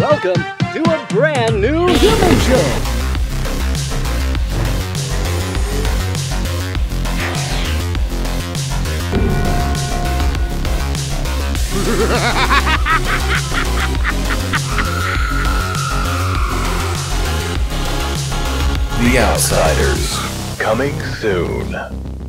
Welcome to a brand new human show. The Outsiders. Coming soon.